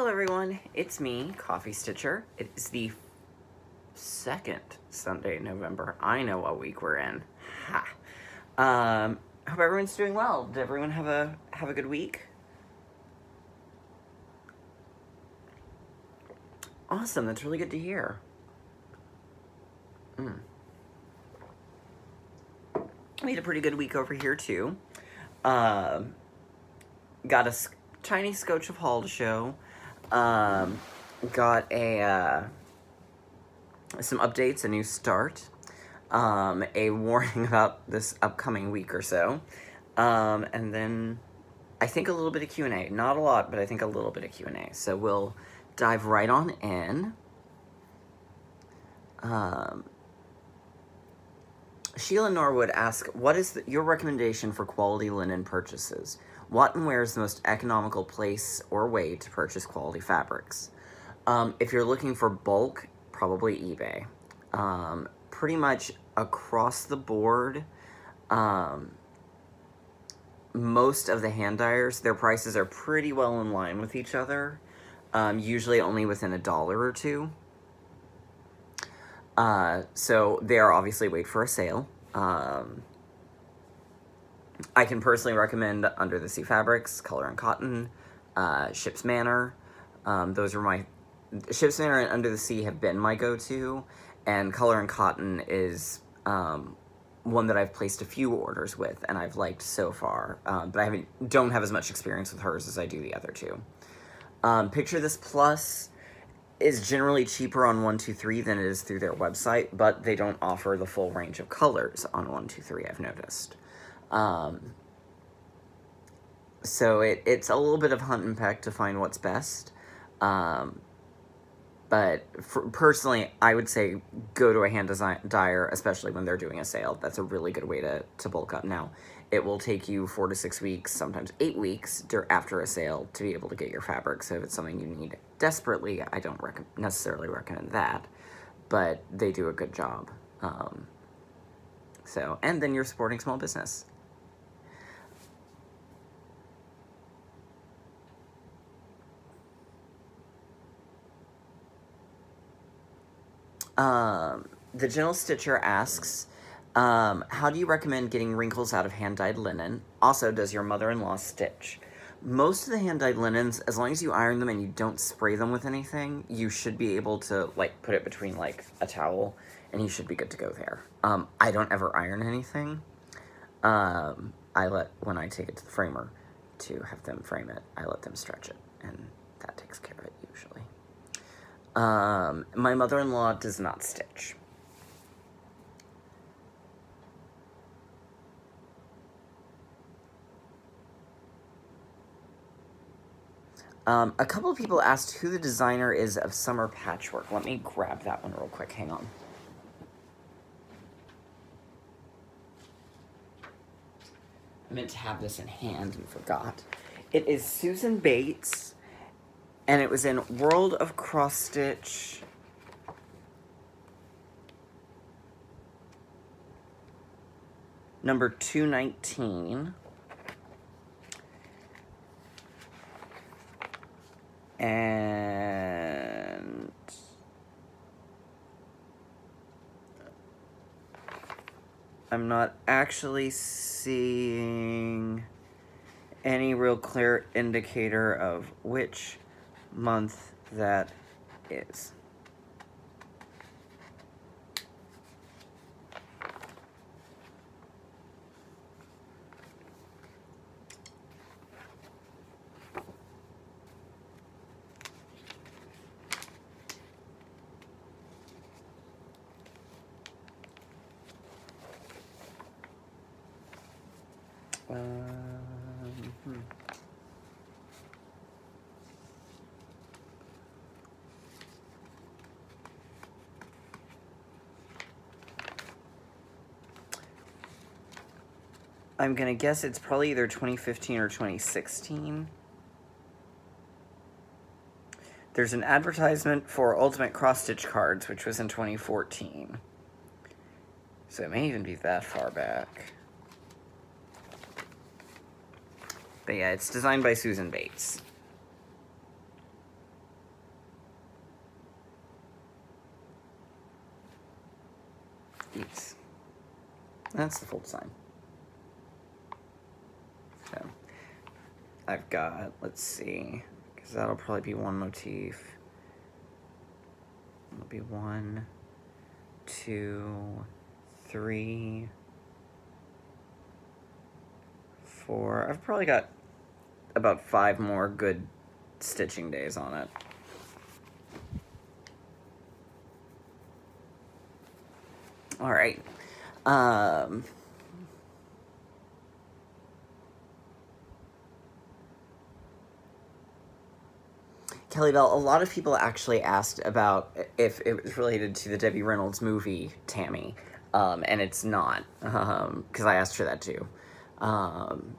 Hello everyone, it's me, Coffee Stitcher. It is the second Sunday in November. I know what week we're in. Ha. Um, hope everyone's doing well. Did everyone have a have a good week? Awesome, that's really good to hear. Mm. We had a pretty good week over here too. Um, got a tiny scotch of haul to show. Um, got a uh, some updates, a new start, um, a warning about this upcoming week or so, um, and then I think a little bit of Q and A. Not a lot, but I think a little bit of Q and A. So we'll dive right on in. Um, Sheila Norwood asks, what is the, your recommendation for quality linen purchases? What and where is the most economical place or way to purchase quality fabrics? Um, if you're looking for bulk, probably eBay. Um, pretty much across the board, um, most of the hand dyers, their prices are pretty well in line with each other, um, usually only within a dollar or two. Uh, so they are obviously wait for a sale. Um, I can personally recommend Under the Sea Fabrics, Color and Cotton, uh, Ship's Manor. Um, those are my... Ship's Manor and Under the Sea have been my go-to, and Color and Cotton is um, one that I've placed a few orders with, and I've liked so far. Um, but I haven't, don't have as much experience with hers as I do the other two. Um, Picture This Plus is generally cheaper on 123 than it is through their website, but they don't offer the full range of colors on 123, I've noticed. Um, so it, it's a little bit of hunt and peck to find what's best. Um, but for, personally, I would say go to a hand design dyer, especially when they're doing a sale. That's a really good way to, to bulk up. Now, it will take you four to six weeks, sometimes eight weeks after a sale to be able to get your fabric. So if it's something you need desperately, I don't rec necessarily recommend that, but they do a good job. Um, so, and then you're supporting small business. Um, the Gentle Stitcher asks, um, how do you recommend getting wrinkles out of hand-dyed linen? Also, does your mother-in-law stitch? Most of the hand-dyed linens, as long as you iron them and you don't spray them with anything, you should be able to, like, put it between, like, a towel, and you should be good to go there. Um, I don't ever iron anything. Um, I let, when I take it to the framer to have them frame it, I let them stretch it, and that takes care of it usually. Um, my mother-in-law does not stitch. Um, a couple of people asked who the designer is of Summer Patchwork. Let me grab that one real quick. Hang on. I meant to have this in hand and forgot. It is Susan Bates and it was in World of Cross Stitch. Number 219. And I'm not actually seeing any real clear indicator of which month that is. Um, I'm going to guess it's probably either 2015 or 2016. There's an advertisement for Ultimate Cross Stitch cards, which was in 2014. So it may even be that far back. But yeah, it's designed by Susan Bates. Oops. That's the full design. So, I've got, let's see, because that'll probably be one motif. It'll be one, two, three, four. I've probably got about five more good stitching days on it. All right. Um, Kelly Bell, a lot of people actually asked about if it was related to the Debbie Reynolds movie, Tammy. Um, and it's not, because um, I asked her that too. Um,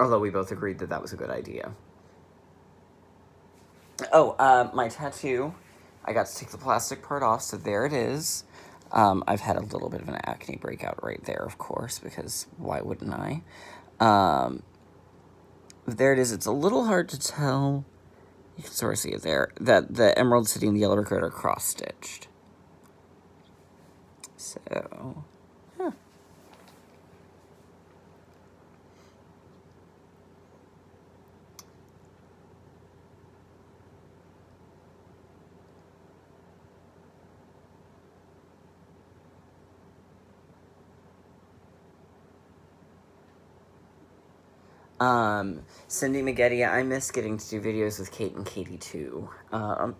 although we both agreed that that was a good idea. Oh, uh, my tattoo. I got to take the plastic part off, so there it is. Um, I've had a little bit of an acne breakout right there, of course, because why wouldn't I? Um, there it is. It's a little hard to tell. You can sort of see it there. That the Emerald City and the Yellow Brick Road are cross-stitched. So, Um, Cindy Magetti, I miss getting to do videos with Kate and Katie too. Um,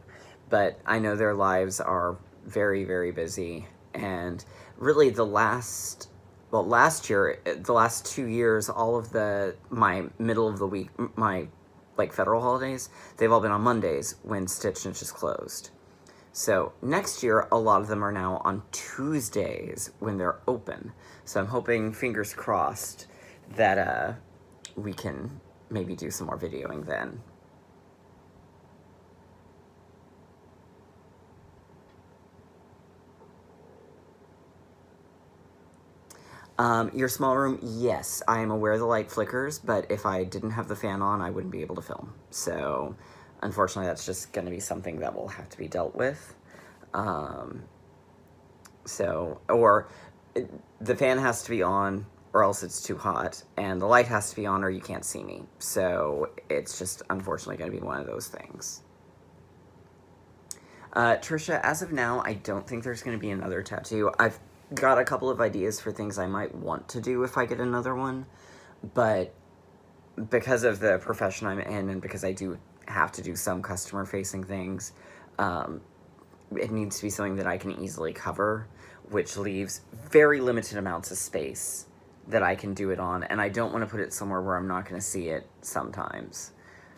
but I know their lives are very, very busy. And really the last, well, last year, the last two years, all of the, my middle of the week, my like federal holidays, they've all been on Mondays when Stitch Niche is closed. So next year, a lot of them are now on Tuesdays when they're open. So I'm hoping, fingers crossed, that uh, we can maybe do some more videoing then. Um, your small room, yes, I am aware the light flickers, but if I didn't have the fan on, I wouldn't be able to film. So, unfortunately, that's just going to be something that will have to be dealt with. Um, so, or the fan has to be on or else it's too hot, and the light has to be on or you can't see me. So it's just unfortunately going to be one of those things. Uh, Trisha, as of now, I don't think there's going to be another tattoo. I've got a couple of ideas for things I might want to do if I get another one, but because of the profession I'm in and because I do have to do some customer-facing things, um, it needs to be something that I can easily cover, which leaves very limited amounts of space that I can do it on, and I don't want to put it somewhere where I'm not going to see it sometimes.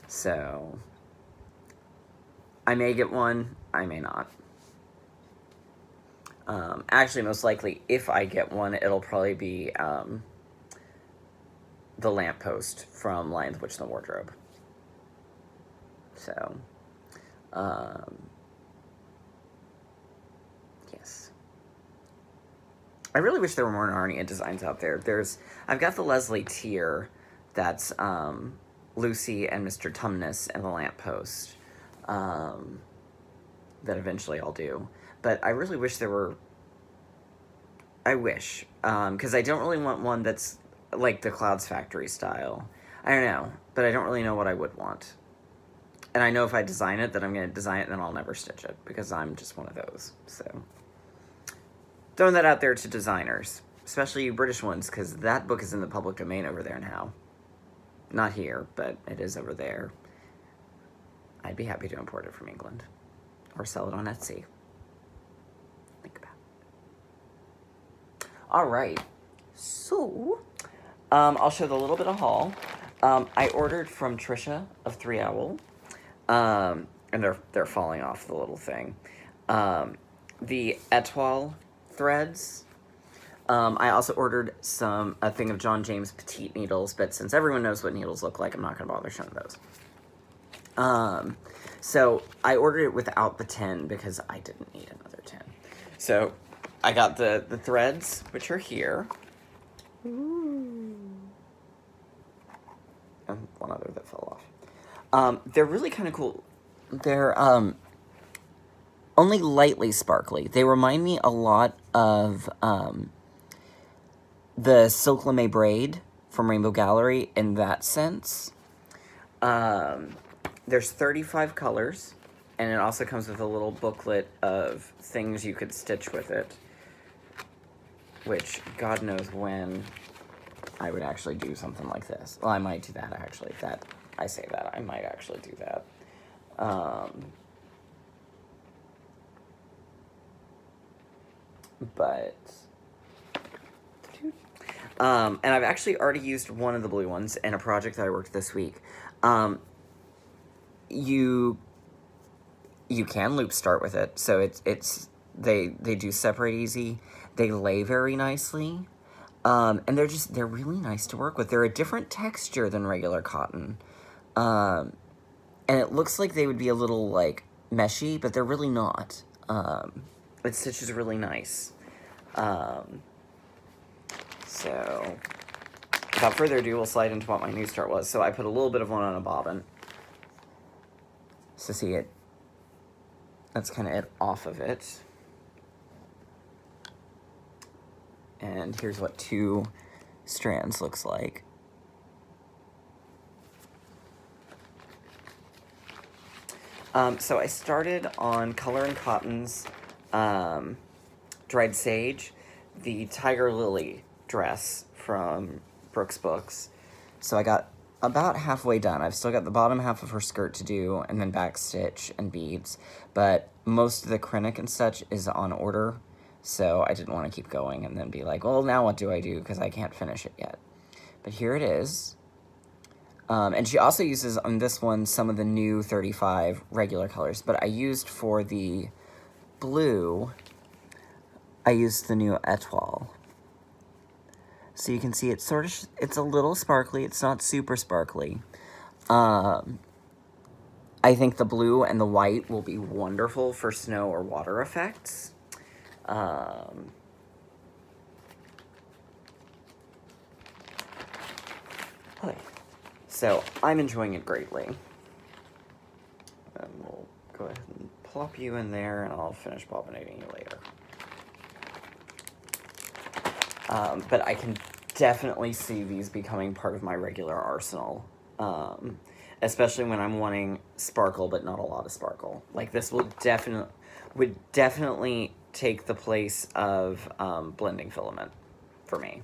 So, I may get one, I may not. Um, actually, most likely, if I get one, it'll probably be um, the lamppost from Lion the Witch in the Wardrobe. So, um, I really wish there were more Narnia designs out there. There's, I've got the Leslie Teare that's um, Lucy and Mr. Tumnus and the lamppost um, that eventually I'll do. But I really wish there were, I wish, because um, I don't really want one that's like the Clouds Factory style. I don't know, but I don't really know what I would want. And I know if I design it, that I'm going to design it and then I'll never stitch it, because I'm just one of those, so... Throwing that out there to designers, especially you British ones, because that book is in the public domain over there now. Not here, but it is over there. I'd be happy to import it from England or sell it on Etsy. Think about it. All right, so um, I'll show the little bit of haul. Um, I ordered from Trisha of Three Owl, um, and they're they're falling off the little thing. Um, the Etoile threads. Um, I also ordered some a thing of John James Petite needles, but since everyone knows what needles look like, I'm not going to bother showing those. Um, so I ordered it without the 10 because I didn't need another 10. So I got the, the threads, which are here. Ooh. And one other that fell off. Um, they're really kind of cool. They're, um, only lightly sparkly. They remind me a lot of um, the Silk Lame braid from Rainbow Gallery in that sense. Um, there's 35 colors, and it also comes with a little booklet of things you could stitch with it, which God knows when I would actually do something like this. Well, I might do that, actually. That I say that, I might actually do that. Um, but um, and I've actually already used one of the blue ones in a project that I worked this week. Um, you you can loop start with it, so it's it's they they do separate easy. They lay very nicely, um, and they're just they're really nice to work with. They're a different texture than regular cotton, um, and it looks like they would be a little like meshy, but they're really not. Um, it stitches really nice. Um, so, without further ado, we'll slide into what my new start was. So I put a little bit of one on a bobbin. So see it, that's kind of it off of it. And here's what two strands looks like. Um, so I started on Color and Cotton's um, Dried Sage, the Tiger Lily dress from Brooke's Books. So I got about halfway done. I've still got the bottom half of her skirt to do, and then back stitch and beads. But most of the Kreinik and such is on order, so I didn't want to keep going and then be like, well, now what do I do? Because I can't finish it yet. But here it is. Um, and she also uses on this one some of the new 35 regular colors, but I used for the blue, I used the new Etoile. So you can see it's sort of, it's a little sparkly, it's not super sparkly. Um, I think the blue and the white will be wonderful for snow or water effects. Um, okay. So I'm enjoying it greatly. And we'll go ahead and plop you in there and I'll finish bobbinating you later. Um, but I can definitely see these becoming part of my regular arsenal. Um, especially when I'm wanting sparkle, but not a lot of sparkle. Like this will definitely, would definitely take the place of um, blending filament for me.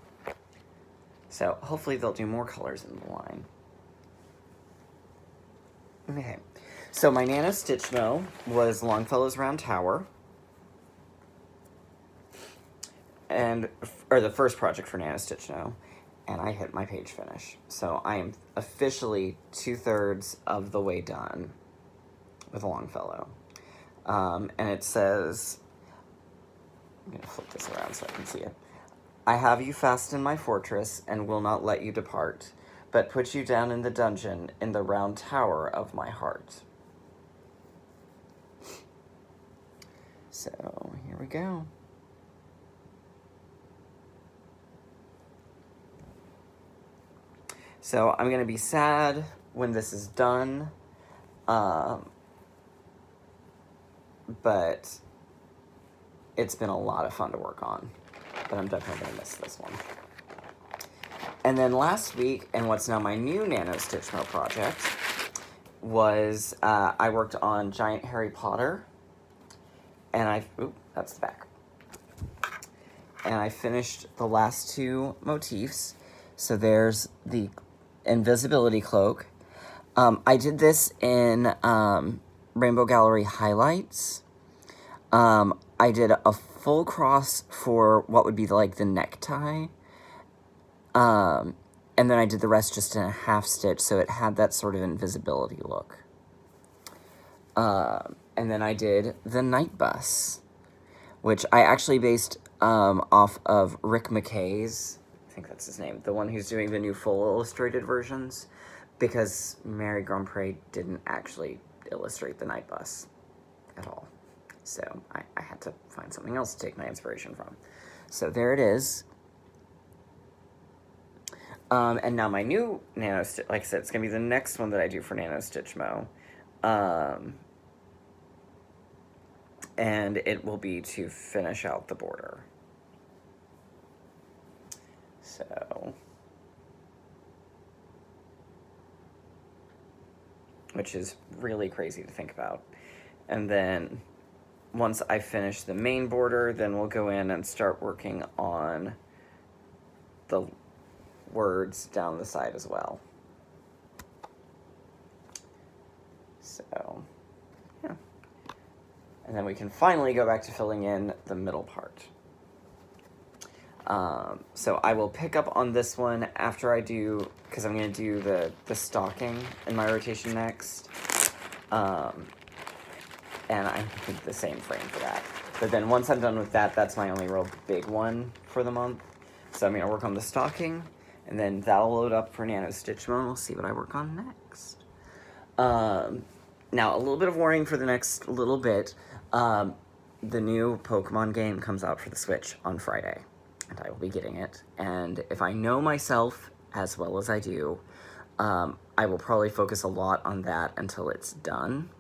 So hopefully they'll do more colors in the line. Okay, so my Nano Stitchmo was Longfellow's Round Tower. And, or the first project for Nano Stitchmo. And I hit my page finish. So I am officially two-thirds of the way done with Longfellow. Um, and it says, I'm going to flip this around so I can see it. I have you fast in my fortress and will not let you depart but put you down in the dungeon in the round tower of my heart. So, here we go. So, I'm going to be sad when this is done. Um, but it's been a lot of fun to work on. But I'm definitely going to miss this one. And then last week, and what's now my new Nano Stitch Stitchmo project, was uh, I worked on Giant Harry Potter, and I, oop, that's the back. And I finished the last two motifs. So there's the invisibility cloak. Um, I did this in um, Rainbow Gallery Highlights. Um, I did a full cross for what would be like the necktie. Um, and then I did the rest just in a half stitch, so it had that sort of invisibility look. Uh, and then I did the Night Bus, which I actually based um, off of Rick McKay's, I think that's his name, the one who's doing the new full illustrated versions, because Mary Grandpre didn't actually illustrate the Night Bus at all. So I, I had to find something else to take my inspiration from. So there it is. Um, and now my new Nano Stitch, like I said, it's going to be the next one that I do for Nano Stitchmo. Um, and it will be to finish out the border. So, which is really crazy to think about. And then once I finish the main border, then we'll go in and start working on the words down the side as well. So, yeah. And then we can finally go back to filling in the middle part. Um, so I will pick up on this one after I do, because I'm going to do the, the stocking in my rotation next. Um, and I think the same frame for that. But then once I'm done with that, that's my only real big one for the month. So I'm going to work on the stocking, and then that'll load up for Nano Stitchmo, we'll see what I work on next. Um, now, a little bit of warning for the next little bit. Um, the new Pokemon game comes out for the Switch on Friday, and I will be getting it. And if I know myself as well as I do, um, I will probably focus a lot on that until it's done.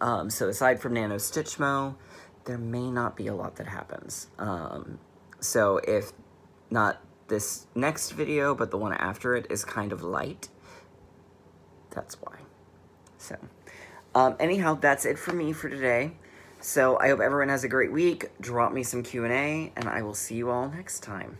Um, so aside from Nano Stitchmo, there may not be a lot that happens. Um, so if not this next video, but the one after it is kind of light, that's why. So, um, anyhow, that's it for me for today. So I hope everyone has a great week. Drop me some Q&A, and I will see you all next time.